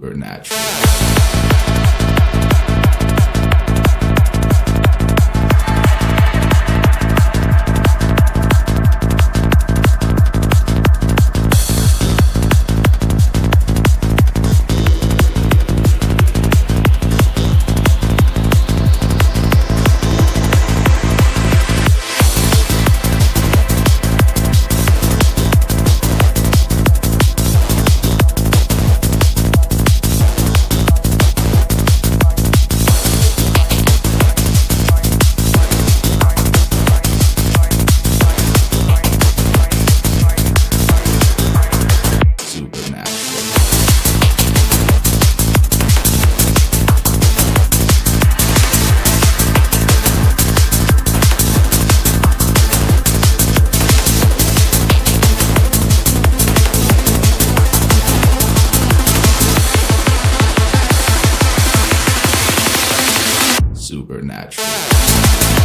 supernatural. Supernatural.